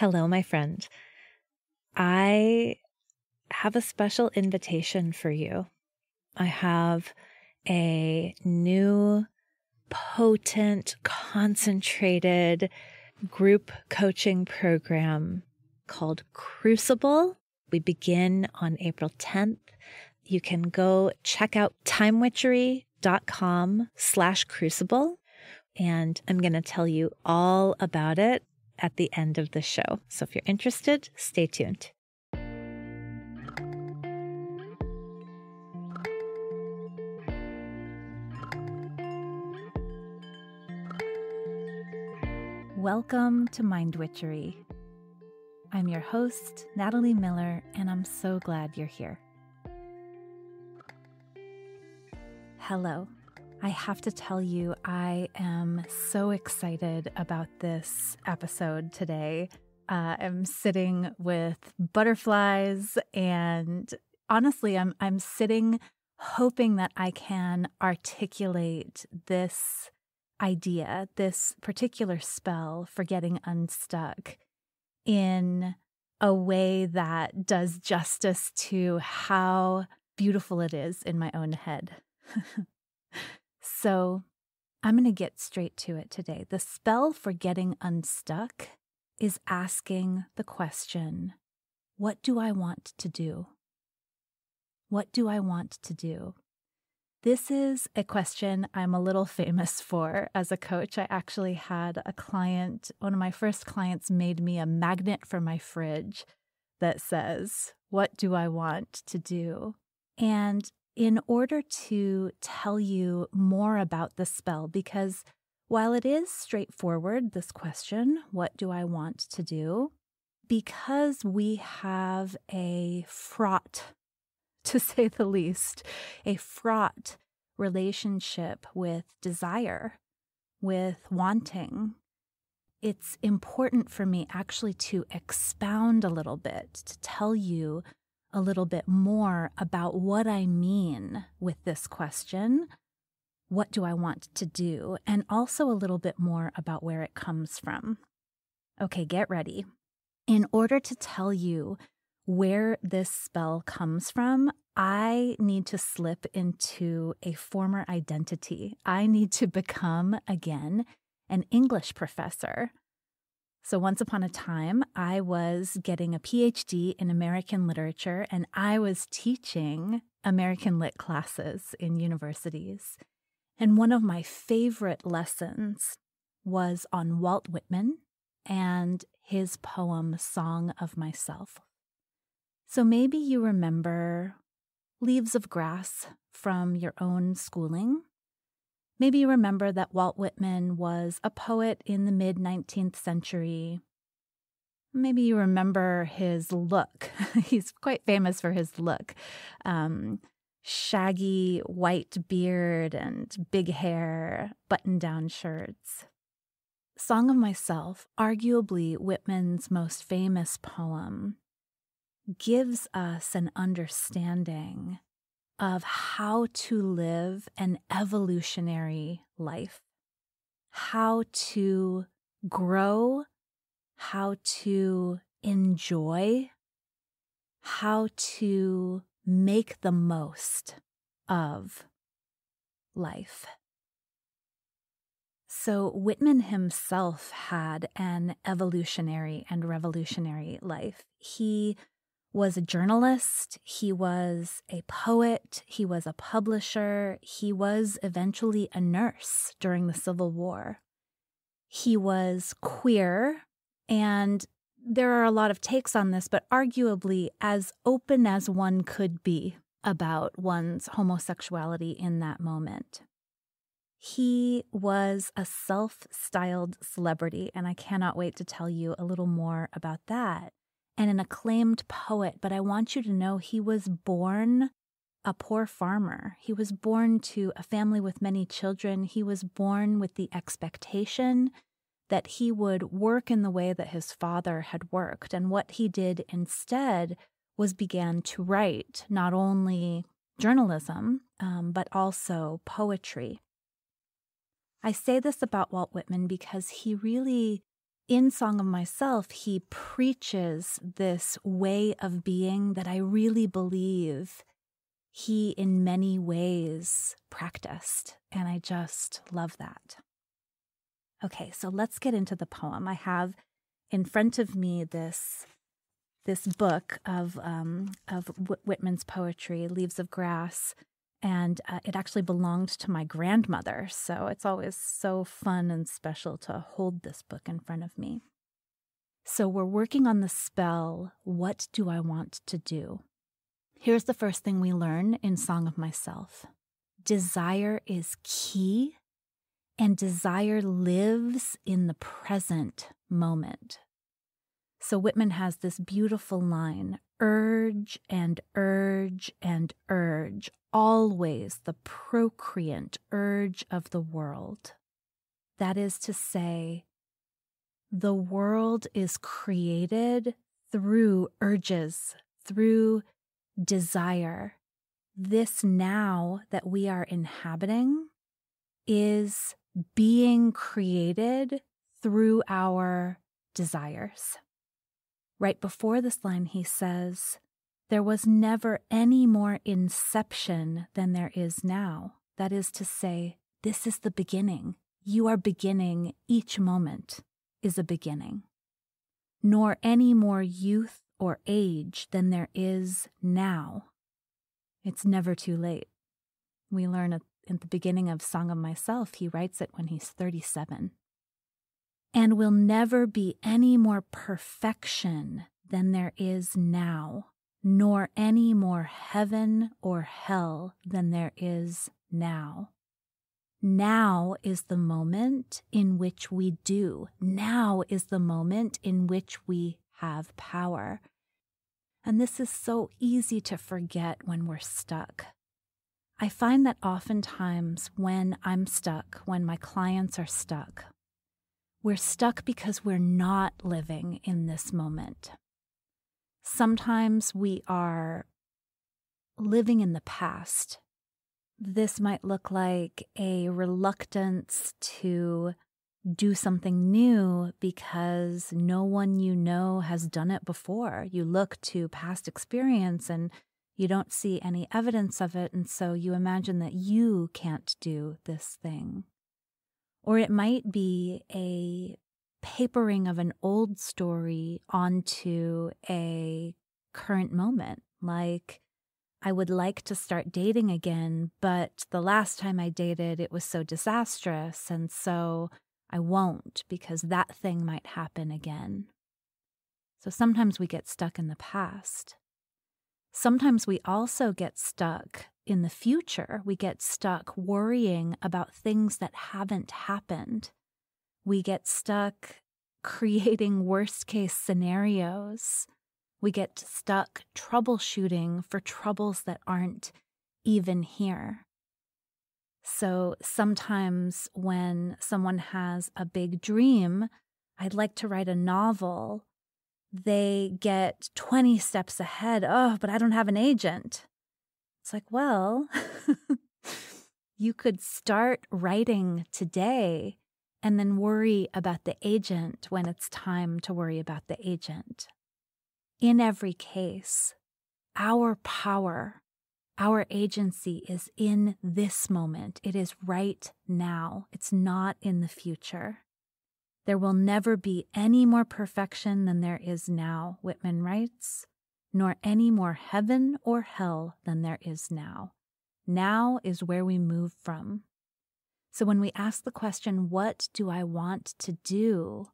Hello, my friend. I have a special invitation for you. I have a new, potent, concentrated group coaching program called Crucible. We begin on April 10th. You can go check out timewitchery.com slash crucible. And I'm going to tell you all about it at the end of the show. So if you're interested, stay tuned. Welcome to Mind Witchery. I'm your host, Natalie Miller, and I'm so glad you're here. Hello. I have to tell you, I am so excited about this episode today. Uh, I'm sitting with butterflies, and honestly, I'm I'm sitting hoping that I can articulate this idea, this particular spell for getting unstuck, in a way that does justice to how beautiful it is in my own head. So I'm going to get straight to it today. The spell for getting unstuck is asking the question What do I want to do? What do I want to do? This is a question I'm a little famous for as a coach. I actually had a client, one of my first clients made me a magnet for my fridge that says, What do I want to do? And in order to tell you more about the spell, because while it is straightforward, this question, what do I want to do? Because we have a fraught, to say the least, a fraught relationship with desire, with wanting, it's important for me actually to expound a little bit, to tell you a little bit more about what I mean with this question. What do I want to do? And also a little bit more about where it comes from. Okay, get ready. In order to tell you where this spell comes from, I need to slip into a former identity. I need to become again an English professor. So, once upon a time, I was getting a PhD in American literature and I was teaching American lit classes in universities. And one of my favorite lessons was on Walt Whitman and his poem, Song of Myself. So, maybe you remember Leaves of Grass from your own schooling. Maybe you remember that Walt Whitman was a poet in the mid 19th century. Maybe you remember his look. He's quite famous for his look. Um, shaggy white beard and big hair, button down shirts. Song of Myself, arguably Whitman's most famous poem, gives us an understanding of how to live an evolutionary life, how to grow, how to enjoy, how to make the most of life. So, Whitman himself had an evolutionary and revolutionary life. He was a journalist, he was a poet, he was a publisher, he was eventually a nurse during the Civil War. He was queer, and there are a lot of takes on this, but arguably as open as one could be about one's homosexuality in that moment. He was a self styled celebrity, and I cannot wait to tell you a little more about that and an acclaimed poet, but I want you to know he was born a poor farmer. He was born to a family with many children. He was born with the expectation that he would work in the way that his father had worked. And what he did instead was began to write not only journalism, um, but also poetry. I say this about Walt Whitman because he really in Song of Myself, he preaches this way of being that I really believe he, in many ways, practiced. And I just love that. Okay, so let's get into the poem. I have in front of me this this book of um, of Whitman's poetry, Leaves of Grass, and uh, it actually belonged to my grandmother. So it's always so fun and special to hold this book in front of me. So we're working on the spell. What do I want to do? Here's the first thing we learn in Song of Myself desire is key, and desire lives in the present moment. So Whitman has this beautiful line urge and urge and urge, always the procreant urge of the world. That is to say, the world is created through urges, through desire. This now that we are inhabiting is being created through our desires. Right before this line, he says, There was never any more inception than there is now. That is to say, this is the beginning. You are beginning. Each moment is a beginning. Nor any more youth or age than there is now. It's never too late. We learn at, the beginning of Song of Myself, he writes it when he's 37 and will never be any more perfection than there is now, nor any more heaven or hell than there is now. Now is the moment in which we do. Now is the moment in which we have power. And this is so easy to forget when we're stuck. I find that oftentimes when I'm stuck, when my clients are stuck, we're stuck because we're not living in this moment. Sometimes we are living in the past. This might look like a reluctance to do something new because no one you know has done it before. You look to past experience and you don't see any evidence of it, and so you imagine that you can't do this thing. Or it might be a papering of an old story onto a current moment. Like, I would like to start dating again, but the last time I dated, it was so disastrous. And so I won't because that thing might happen again. So sometimes we get stuck in the past. Sometimes we also get stuck in the future. We get stuck worrying about things that haven't happened. We get stuck creating worst case scenarios. We get stuck troubleshooting for troubles that aren't even here. So sometimes when someone has a big dream, I'd like to write a novel they get 20 steps ahead. Oh, but I don't have an agent. It's like, well, you could start writing today and then worry about the agent when it's time to worry about the agent. In every case, our power, our agency is in this moment. It is right now. It's not in the future. There will never be any more perfection than there is now, Whitman writes, nor any more heaven or hell than there is now. Now is where we move from. So when we ask the question, What do I want to do?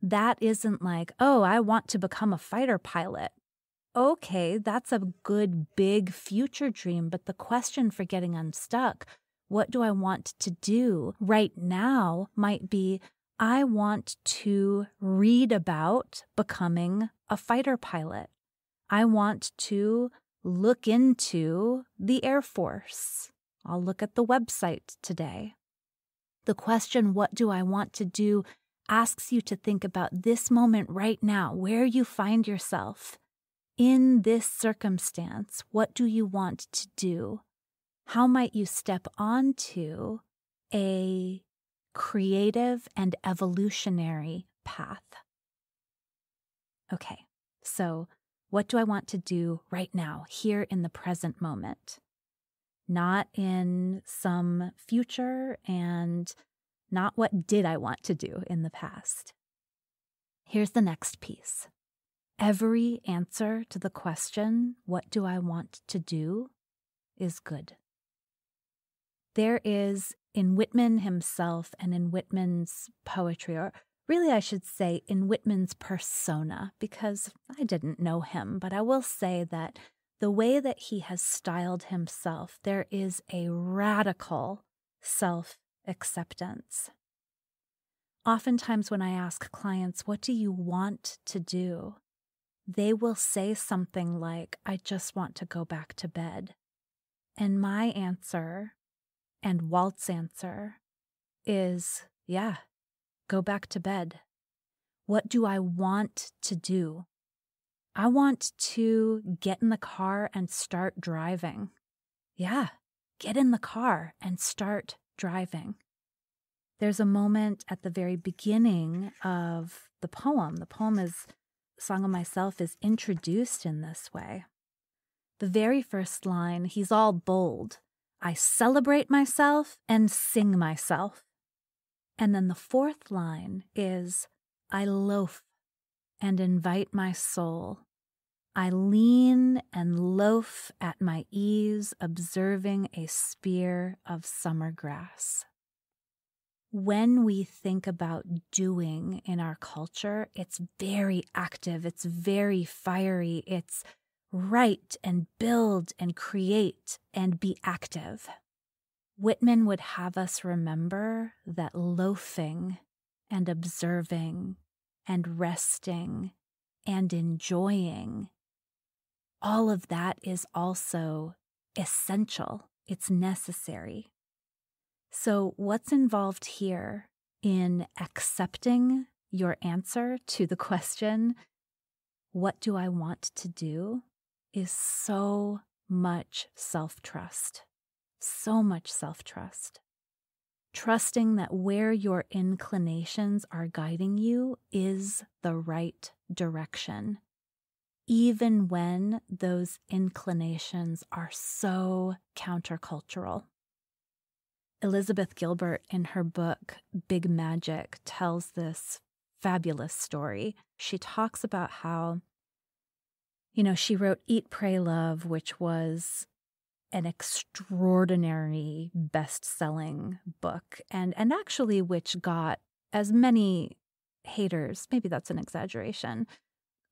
that isn't like, Oh, I want to become a fighter pilot. Okay, that's a good big future dream, but the question for getting unstuck, what do I want to do right now, might be I want to read about becoming a fighter pilot. I want to look into the Air Force. I'll look at the website today. The question, What do I want to do? asks you to think about this moment right now, where you find yourself. In this circumstance, what do you want to do? How might you step onto a creative and evolutionary path. Okay, so what do I want to do right now, here in the present moment? Not in some future and not what did I want to do in the past. Here's the next piece. Every answer to the question, What do I want to do? is good. There is in Whitman himself and in Whitman's poetry, or really I should say in Whitman's persona, because I didn't know him, but I will say that the way that he has styled himself, there is a radical self acceptance. Oftentimes, when I ask clients, What do you want to do? they will say something like, I just want to go back to bed. And my answer and Walt's answer is, Yeah, go back to bed. What do I want to do? I want to get in the car and start driving. Yeah, get in the car and start driving. There's a moment at the very beginning of the poem. The poem is Song of Myself is introduced in this way. The very first line, he's all bold. I celebrate myself and sing myself. And then the fourth line is I loaf and invite my soul. I lean and loaf at my ease, observing a spear of summer grass when we think about doing in our culture, it's very active, it's very fiery, it's write and build and create and be active. Whitman would have us remember that loafing and observing and resting and enjoying, all of that is also essential, it's necessary. So, what's involved here in accepting your answer to the question, What do I want to do? is so much self trust. So much self trust. Trusting that where your inclinations are guiding you is the right direction, even when those inclinations are so countercultural. Elizabeth Gilbert, in her book Big Magic, tells this fabulous story. She talks about how, you know, she wrote Eat, Pray, Love, which was an extraordinary best selling book, and, and actually, which got as many haters, maybe that's an exaggeration,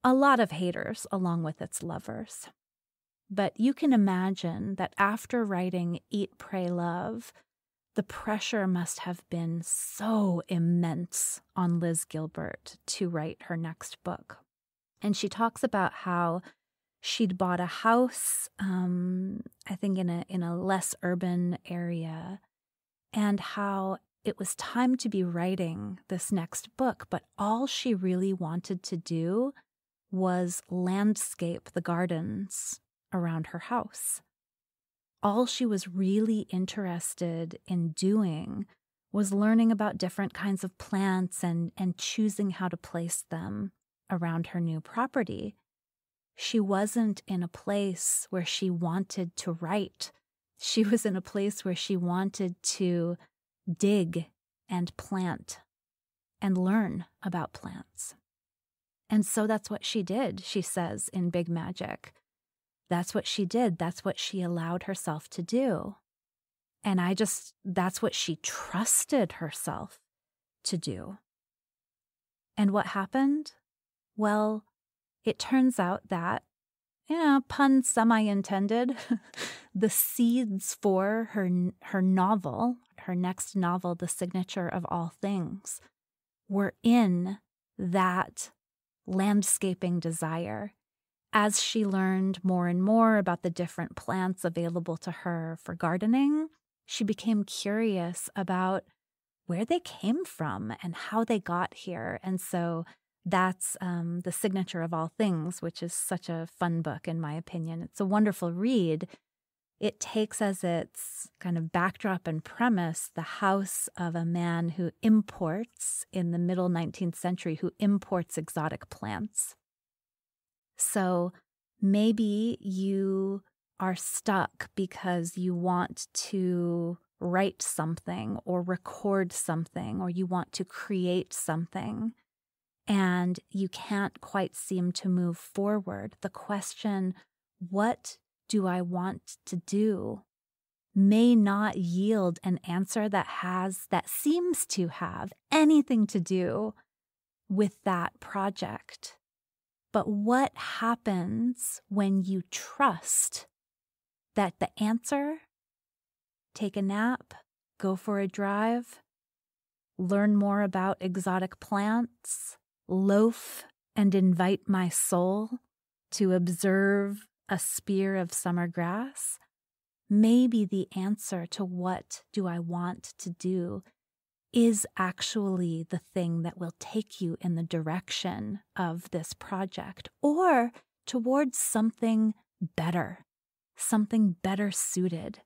a lot of haters along with its lovers. But you can imagine that after writing Eat, Pray, Love, the pressure must have been so immense on Liz Gilbert to write her next book. And she talks about how she'd bought a house, um, I think in a in a less urban area, and how it was time to be writing this next book, but all she really wanted to do was landscape the gardens around her house all she was really interested in doing was learning about different kinds of plants and, and choosing how to place them around her new property. She wasn't in a place where she wanted to write. She was in a place where she wanted to dig and plant and learn about plants. And so that's what she did, she says in Big Magic. That's what she did. That's what she allowed herself to do. And I just, that's what she trusted herself to do. And what happened? Well, it turns out that, you know, pun semi intended, the seeds for her, her novel, her next novel, The Signature of All Things, were in that landscaping desire as she learned more and more about the different plants available to her for gardening, she became curious about where they came from and how they got here. And so that's um, The Signature of All Things, which is such a fun book, in my opinion. It's a wonderful read. It takes as its kind of backdrop and premise the house of a man who imports in the middle 19th century, who imports exotic plants. So maybe you are stuck because you want to write something or record something or you want to create something and you can't quite seem to move forward. The question, what do I want to do? may not yield an answer that has, that seems to have anything to do with that project. But what happens when you trust that the answer, take a nap, go for a drive, learn more about exotic plants, loaf and invite my soul to observe a spear of summer grass, maybe the answer to what do I want to do is actually the thing that will take you in the direction of this project or towards something better, something better suited,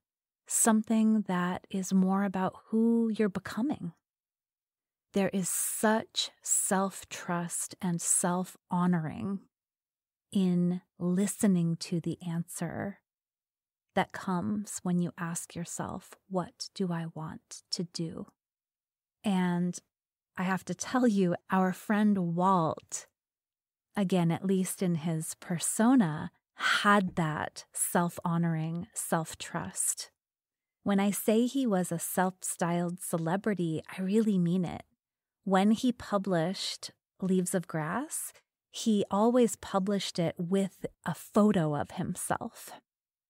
something that is more about who you're becoming. There is such self trust and self honoring in listening to the answer that comes when you ask yourself, What do I want to do? And I have to tell you, our friend Walt, again, at least in his persona, had that self honoring self trust. When I say he was a self styled celebrity, I really mean it when he published Leaves of Grass, he always published it with a photo of himself.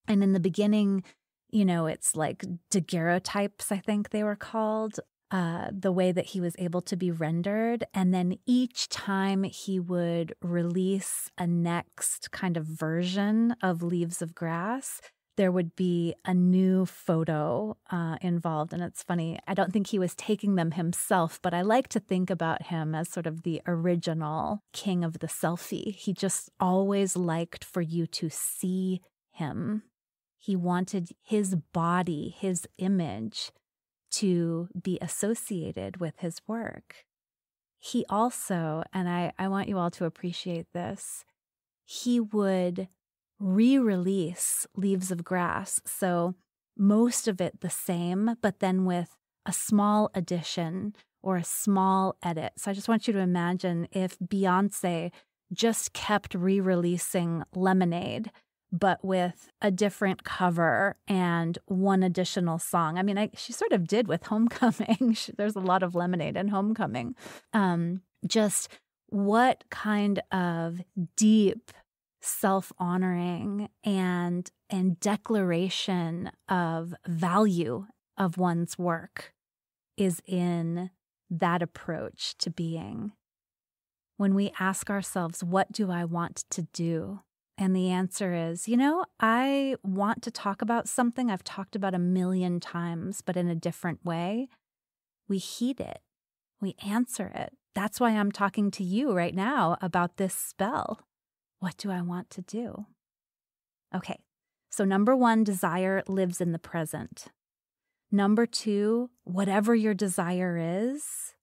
And in the beginning, you know, it's like daguerreotypes, I think they were called, uh, the way that he was able to be rendered. And then each time he would release a next kind of version of Leaves of Grass, there would be a new photo uh, involved. And it's funny, I don't think he was taking them himself, but I like to think about him as sort of the original king of the selfie. He just always liked for you to see him. He wanted his body, his image, to be associated with his work. He also, and I, I want you all to appreciate this, he would re release Leaves of Grass. So most of it the same, but then with a small addition or a small edit. So I just want you to imagine if Beyonce just kept re releasing Lemonade, but with a different cover and one additional song. I mean, I, she sort of did with Homecoming. There's a lot of Lemonade in Homecoming. Um, just what kind of deep self honoring and and declaration of value of one's work is in that approach to being. When we ask ourselves, What do I want to do? And the answer is, you know, I want to talk about something I've talked about a million times, but in a different way. We heed it, we answer it. That's why I'm talking to you right now about this spell. What do I want to do? Okay, so number one, desire lives in the present. Number two, whatever your desire is,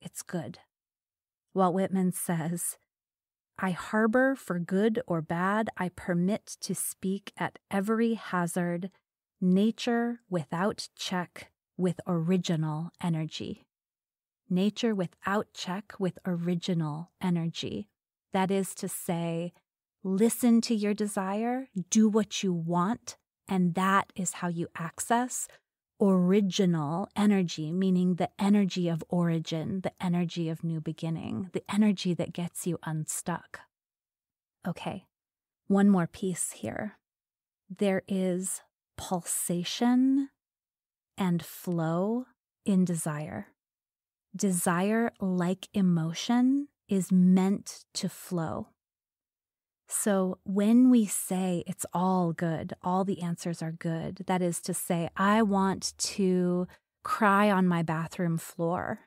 it's good. Walt Whitman says, I harbor for good or bad, I permit to speak at every hazard, nature without check, with original energy. Nature without check, with original energy. That is to say, listen to your desire, do what you want, and that is how you access original energy, meaning the energy of origin, the energy of new beginning, the energy that gets you unstuck. Okay, one more piece here. There is pulsation and flow in desire. Desire, like emotion, is meant to flow. So when we say it's all good, all the answers are good, that is to say, I want to cry on my bathroom floor,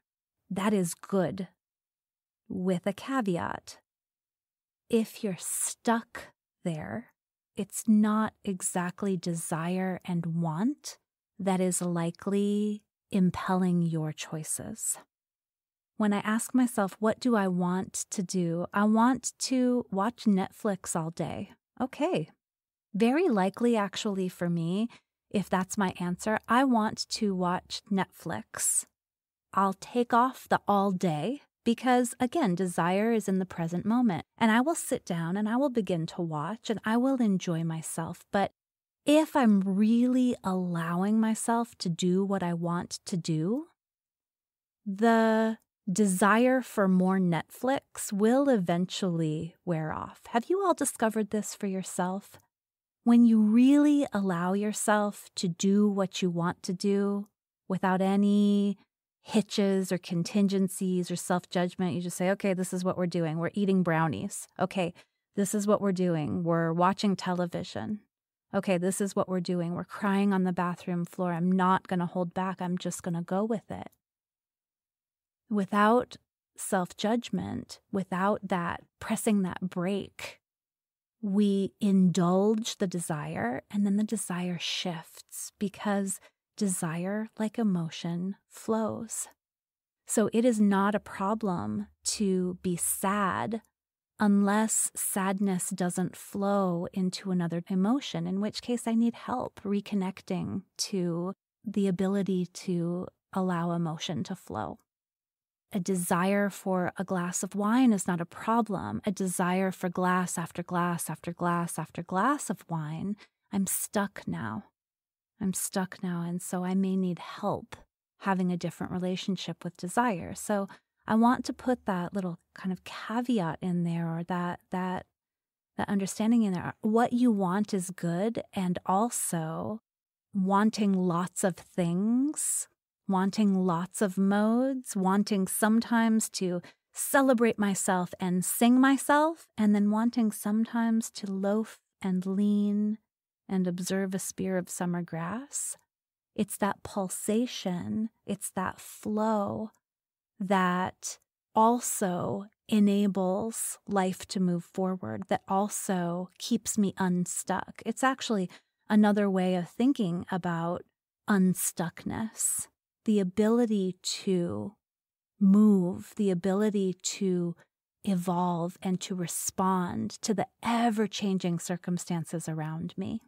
that is good, with a caveat. If you're stuck there, it's not exactly desire and want that is likely impelling your choices. When I ask myself, what do I want to do? I want to watch Netflix all day. Okay. Very likely, actually, for me, if that's my answer, I want to watch Netflix. I'll take off the all day because, again, desire is in the present moment. And I will sit down and I will begin to watch and I will enjoy myself. But if I'm really allowing myself to do what I want to do, the desire for more Netflix will eventually wear off. Have you all discovered this for yourself? When you really allow yourself to do what you want to do without any hitches or contingencies or self judgment, you just say, okay, this is what we're doing. We're eating brownies. Okay, this is what we're doing. We're watching television. Okay, this is what we're doing. We're crying on the bathroom floor. I'm not going to hold back. I'm just going to go with it. Without self judgment, without that pressing that brake, we indulge the desire and then the desire shifts because desire, like emotion, flows. So it is not a problem to be sad unless sadness doesn't flow into another emotion, in which case I need help reconnecting to the ability to allow emotion to flow a desire for a glass of wine is not a problem. A desire for glass after glass after glass after glass of wine, I'm stuck now. I'm stuck now. And so I may need help having a different relationship with desire. So I want to put that little kind of caveat in there or that, that, that understanding in there. What you want is good. And also wanting lots of things wanting lots of modes, wanting sometimes to celebrate myself and sing myself, and then wanting sometimes to loaf and lean and observe a spear of summer grass. It's that pulsation, it's that flow that also enables life to move forward, that also keeps me unstuck. It's actually another way of thinking about unstuckness the ability to move, the ability to evolve and to respond to the ever changing circumstances around me.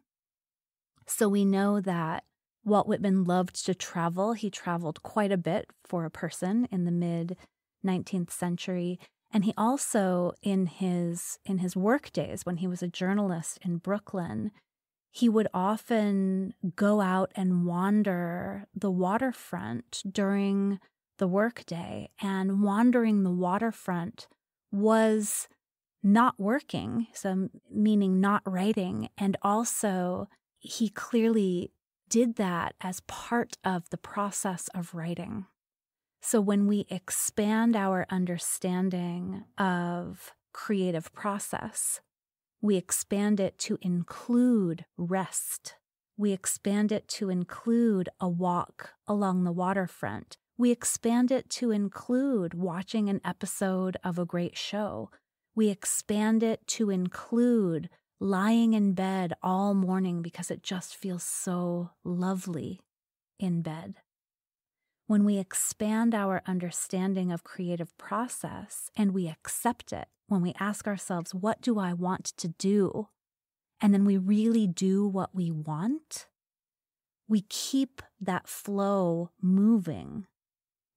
So we know that Walt Whitman loved to travel. He traveled quite a bit for a person in the mid 19th century. And he also in his in his work days when he was a journalist in Brooklyn, he would often go out and wander the waterfront during the workday, and wandering the waterfront was not working, so meaning not writing. And also, he clearly did that as part of the process of writing. So, when we expand our understanding of creative process, we expand it to include rest. We expand it to include a walk along the waterfront. We expand it to include watching an episode of a great show. We expand it to include lying in bed all morning because it just feels so lovely in bed. When we expand our understanding of creative process and we accept it, when we ask ourselves, What do I want to do? and then we really do what we want, we keep that flow moving.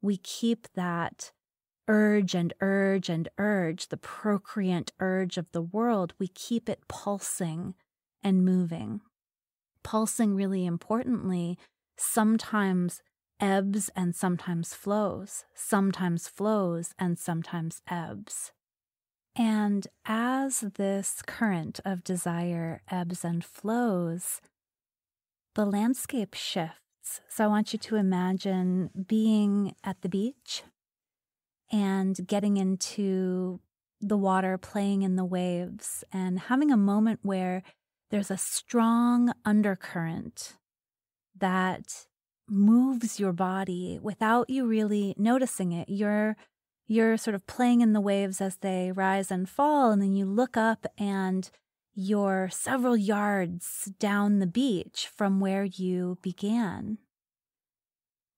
We keep that urge and urge and urge, the procreant urge of the world, we keep it pulsing and moving. Pulsing, really importantly, sometimes ebbs and sometimes flows, sometimes flows and sometimes ebbs. And as this current of desire ebbs and flows, the landscape shifts. So I want you to imagine being at the beach and getting into the water, playing in the waves, and having a moment where there's a strong undercurrent that moves your body without you really noticing it. You're you're sort of playing in the waves as they rise and fall. And then you look up and you're several yards down the beach from where you began.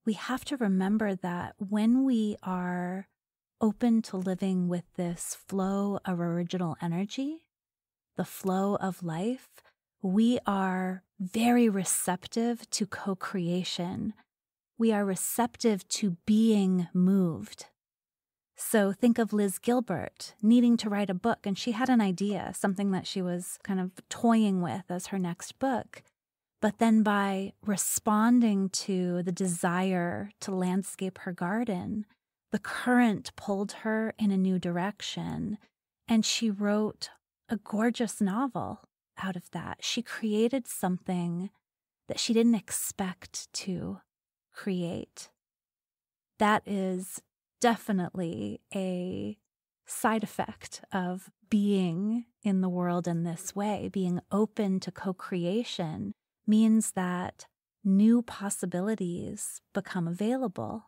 We have to remember that when we are open to living with this flow of original energy, the flow of life, we are very receptive to co creation. We are receptive to being moved. So think of Liz Gilbert needing to write a book, and she had an idea, something that she was kind of toying with as her next book. But then by responding to the desire to landscape her garden, the current pulled her in a new direction, and she wrote a gorgeous novel out of that. She created something that she didn't expect to create. That is definitely a side effect of being in the world in this way. Being open to co creation means that new possibilities become available.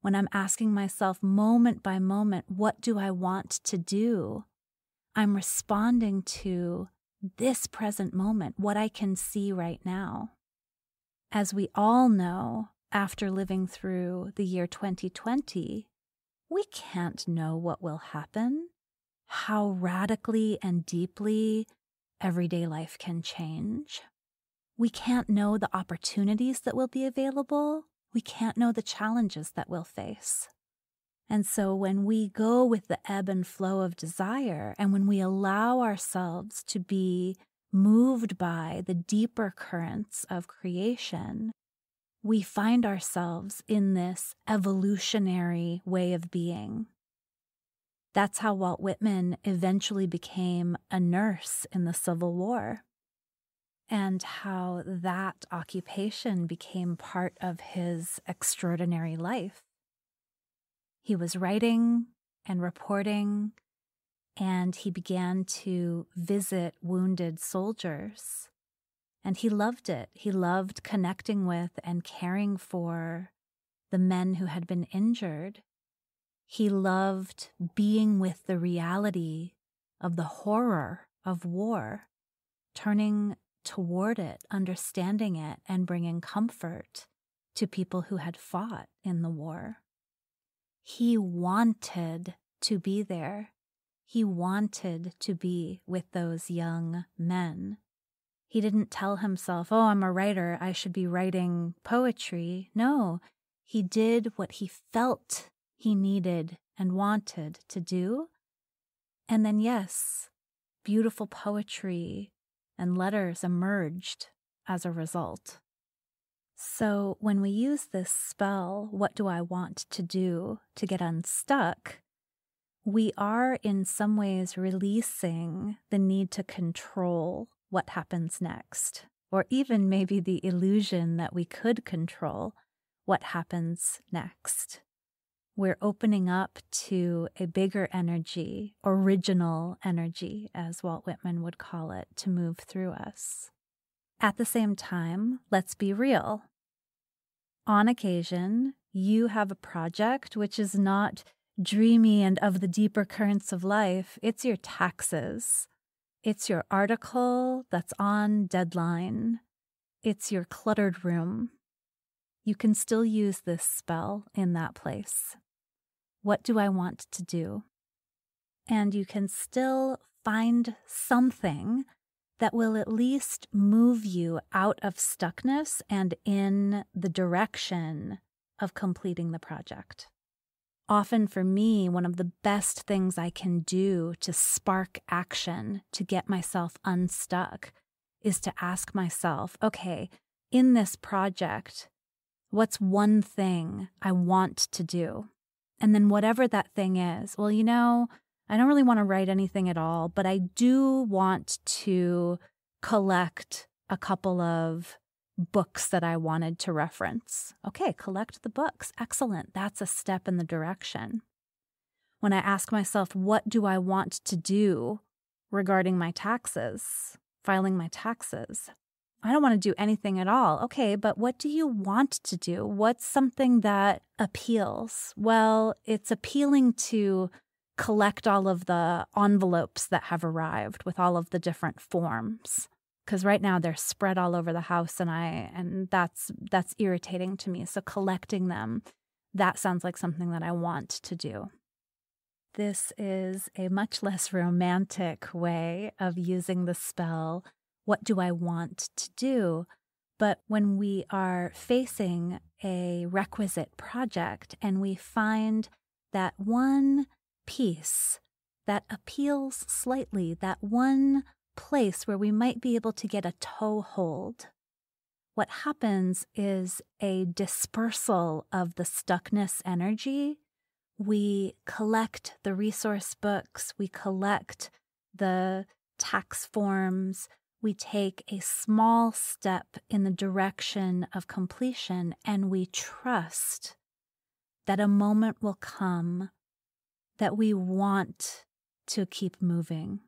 When I'm asking myself moment by moment, what do I want to do? I'm responding to this present moment, what I can see right now. As we all know, after living through the year 2020, we can't know what will happen, how radically and deeply everyday life can change. We can't know the opportunities that will be available. We can't know the challenges that we'll face. And so when we go with the ebb and flow of desire, and when we allow ourselves to be moved by the deeper currents of creation, we find ourselves in this evolutionary way of being. That's how Walt Whitman eventually became a nurse in the Civil War, and how that occupation became part of his extraordinary life. He was writing and reporting, and he began to visit wounded soldiers and he loved it. He loved connecting with and caring for the men who had been injured. He loved being with the reality of the horror of war, turning toward it, understanding it, and bringing comfort to people who had fought in the war. He wanted to be there. He wanted to be with those young men. He didn't tell himself, oh, I'm a writer, I should be writing poetry. No, he did what he felt he needed and wanted to do. And then, yes, beautiful poetry and letters emerged as a result. So, when we use this spell, what do I want to do to get unstuck? We are in some ways releasing the need to control what happens next, or even maybe the illusion that we could control what happens next. We're opening up to a bigger energy, original energy, as Walt Whitman would call it, to move through us. At the same time, let's be real. On occasion, you have a project which is not dreamy and of the deeper currents of life, it's your taxes it's your article that's on deadline. It's your cluttered room. You can still use this spell in that place. What do I want to do? And you can still find something that will at least move you out of stuckness and in the direction of completing the project often for me, one of the best things I can do to spark action, to get myself unstuck, is to ask myself, okay, in this project, what's one thing I want to do? And then whatever that thing is, well, you know, I don't really want to write anything at all, but I do want to collect a couple of books that I wanted to reference. Okay, collect the books. Excellent. That's a step in the direction. When I ask myself, what do I want to do regarding my taxes, filing my taxes? I don't want to do anything at all. Okay, but what do you want to do? What's something that appeals? Well, it's appealing to collect all of the envelopes that have arrived with all of the different forms. Because right now they're spread all over the house and i and that's that's irritating to me. So collecting them that sounds like something that i want to do. This is a much less romantic way of using the spell what do i want to do? But when we are facing a requisite project and we find that one piece that appeals slightly, that one place where we might be able to get a toehold, what happens is a dispersal of the stuckness energy. We collect the resource books, we collect the tax forms, we take a small step in the direction of completion, and we trust that a moment will come that we want to keep moving.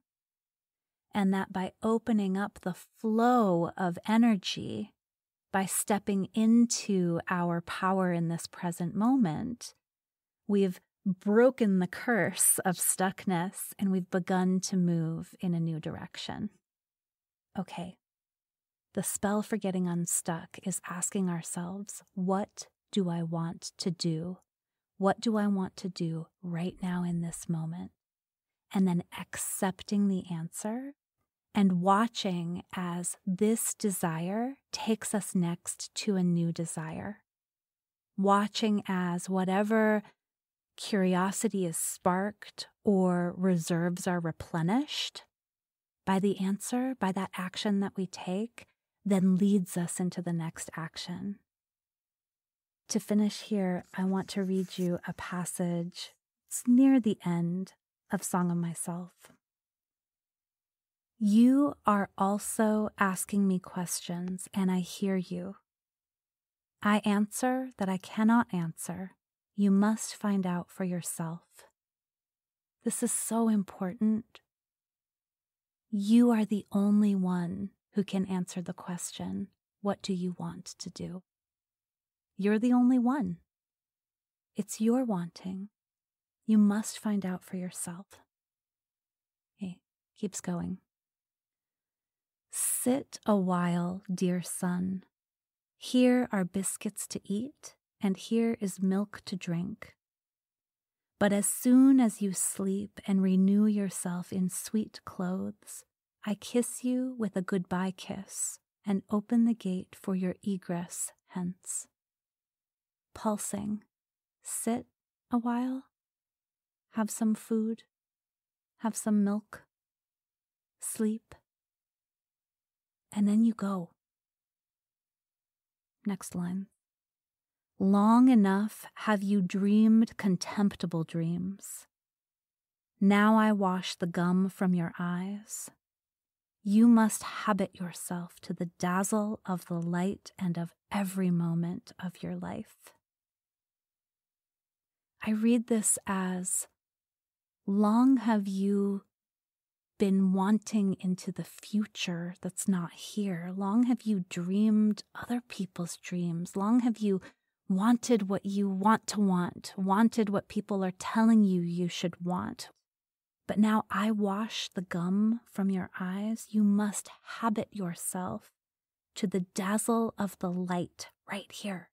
And that by opening up the flow of energy, by stepping into our power in this present moment, we've broken the curse of stuckness and we've begun to move in a new direction. Okay, the spell for getting unstuck is asking ourselves, what do I want to do what do I want to do right now in this moment? And then accepting the answer and watching as this desire takes us next to a new desire. Watching as whatever curiosity is sparked or reserves are replenished by the answer, by that action that we take, then leads us into the next action. To finish here, I want to read you a passage. It's near the end of Song of Myself. You are also asking me questions, and I hear you. I answer that I cannot answer. You must find out for yourself. This is so important. You are the only one who can answer the question What do you want to do? You're the only one. It's your wanting. You must find out for yourself. He keeps going. Sit a while, dear son. Here are biscuits to eat, and here is milk to drink. But as soon as you sleep and renew yourself in sweet clothes, I kiss you with a goodbye kiss and open the gate for your egress hence pulsing. Sit a while, have some food, have some milk, sleep, and then you go. Next line. Long enough have you dreamed contemptible dreams. Now I wash the gum from your eyes. You must habit yourself to the dazzle of the light and of every moment of your life. I read this as long have you been wanting into the future that's not here? Long have you dreamed other people's dreams? Long have you wanted what you want to want, wanted what people are telling you you should want? But now I wash the gum from your eyes. You must habit yourself to the dazzle of the light right here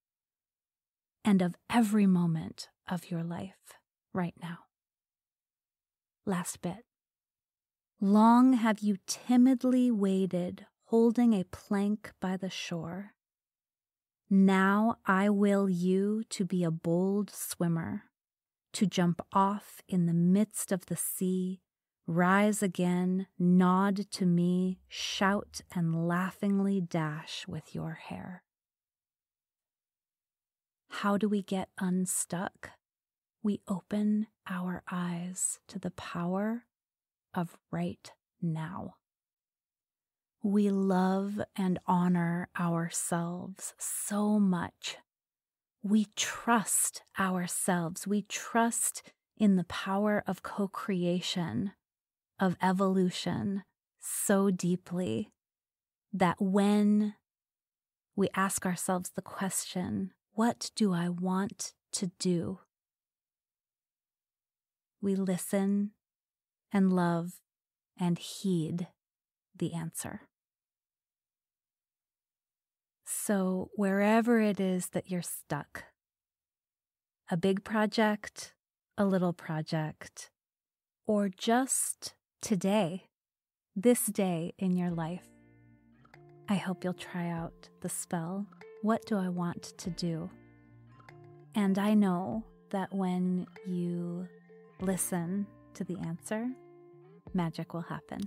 and of every moment of your life right now. Last bit. Long have you timidly waited, holding a plank by the shore. Now I will you to be a bold swimmer, to jump off in the midst of the sea, rise again, nod to me, shout and laughingly dash with your hair. How do we get unstuck? We open our eyes to the power of right now. We love and honor ourselves so much. We trust ourselves. We trust in the power of co creation, of evolution so deeply that when we ask ourselves the question, what do I want to do? We listen and love and heed the answer. So, wherever it is that you're stuck, a big project, a little project, or just today, this day in your life, I hope you'll try out the spell. What do I want to do? And I know that when you listen to the answer, magic will happen.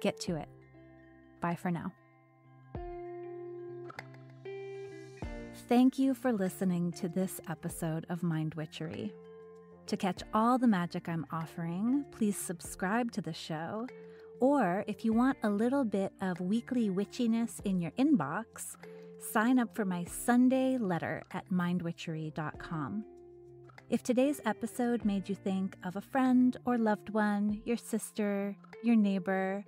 Get to it. Bye for now. Thank you for listening to this episode of Mind Witchery. To catch all the magic I'm offering, please subscribe to the show. Or if you want a little bit of weekly witchiness in your inbox, sign up for my Sunday letter at mindwitchery.com. If today's episode made you think of a friend or loved one, your sister, your neighbor,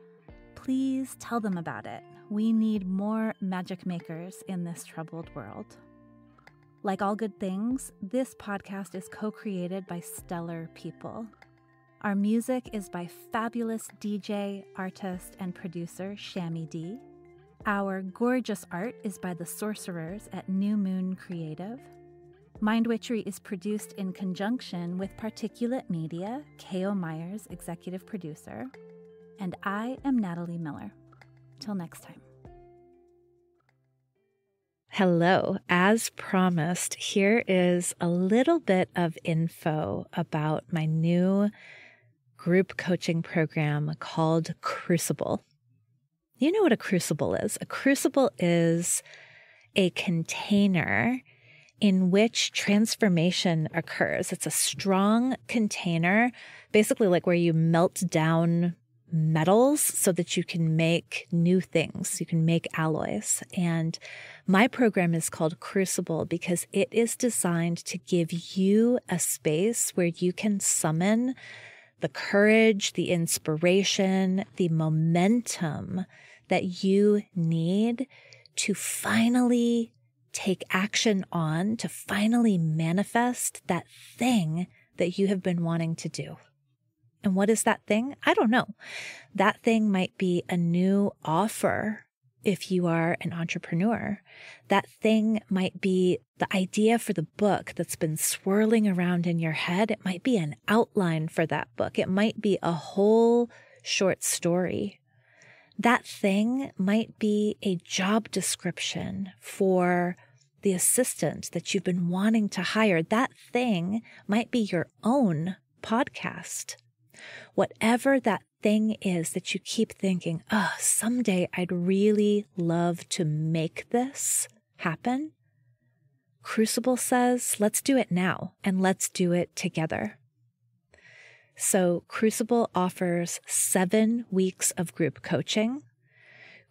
please tell them about it. We need more magic makers in this troubled world. Like all good things, this podcast is co created by stellar people. Our music is by fabulous DJ, artist, and producer Shammy D. Our gorgeous art is by the sorcerers at New Moon Creative. Mind Witchery is produced in conjunction with Particulate Media, K.O. Myers, executive producer, and I am Natalie Miller. Till next time. Hello. As promised, here is a little bit of info about my new group coaching program called Crucible. You know what a crucible is? A crucible is a container in which transformation occurs. It's a strong container, basically like where you melt down metals so that you can make new things. You can make alloys. And my program is called Crucible because it is designed to give you a space where you can summon the courage, the inspiration, the momentum that you need to finally take action on to finally manifest that thing that you have been wanting to do. And what is that thing? I don't know. That thing might be a new offer if you are an entrepreneur. That thing might be the idea for the book that's been swirling around in your head. It might be an outline for that book. It might be a whole short story. That thing might be a job description for the assistant that you've been wanting to hire. That thing might be your own podcast. Whatever that thing is that you keep thinking, oh, someday I'd really love to make this happen. Crucible says, let's do it now and let's do it together. So, Crucible offers seven weeks of group coaching.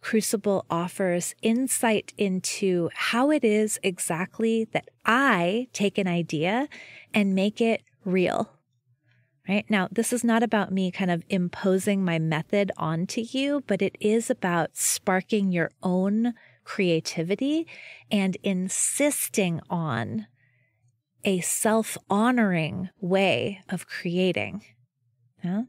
Crucible offers insight into how it is exactly that I take an idea and make it real. Right now, this is not about me kind of imposing my method onto you, but it is about sparking your own creativity and insisting on a self honoring way of creating. Yeah?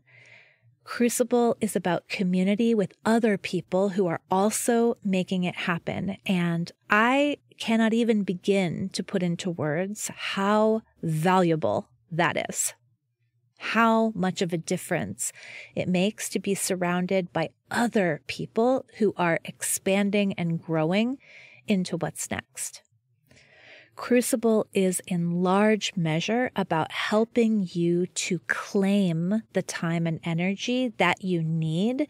Crucible is about community with other people who are also making it happen. And I cannot even begin to put into words how valuable that is. How much of a difference it makes to be surrounded by other people who are expanding and growing into what's next. Crucible is in large measure about helping you to claim the time and energy that you need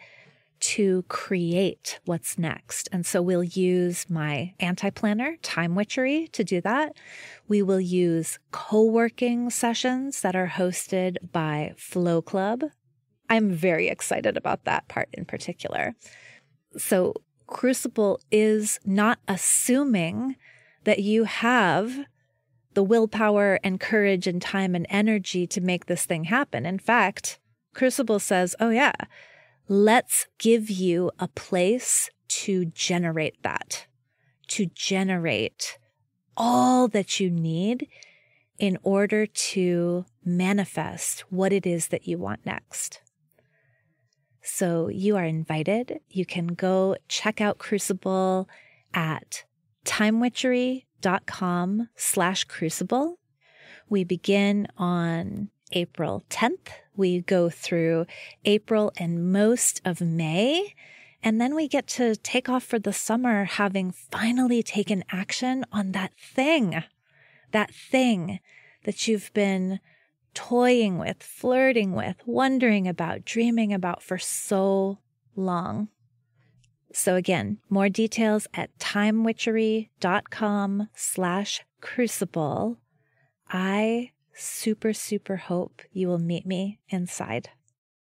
to create what's next. And so we'll use my anti planner, Time Witchery, to do that. We will use co working sessions that are hosted by Flow Club. I'm very excited about that part in particular. So, Crucible is not assuming that you have the willpower and courage and time and energy to make this thing happen. In fact, Crucible says, oh, yeah, let's give you a place to generate that, to generate all that you need in order to manifest what it is that you want next. So you are invited. You can go check out Crucible at timewitchery.com slash crucible. We begin on April 10th. We go through April and most of May. And then we get to take off for the summer, having finally taken action on that thing, that thing that you've been toying with, flirting with, wondering about, dreaming about for so long. So again, more details at timewitchery.com slash crucible. I super, super hope you will meet me inside.